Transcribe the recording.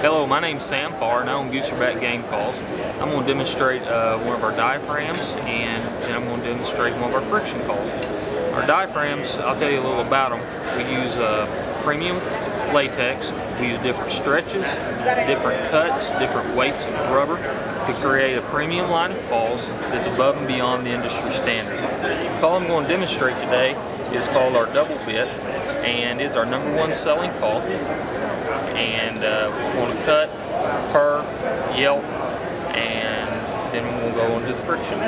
my name's Sam Pharr and I own Gooserbat Game Calls. I'm going to demonstrate uh, one of our diaphragms and then I'm going to demonstrate one of our friction calls. Our diaphragms, I'll tell you a little about them. We use uh, premium latex. We use different stretches, different cuts, different weights of rubber to create a premium line of calls that's above and beyond the industry standard. The call I'm going to demonstrate today is called our double bit and is our number one selling call. And uh, we're going to cut, purr, yelp, and then we'll go into the friction.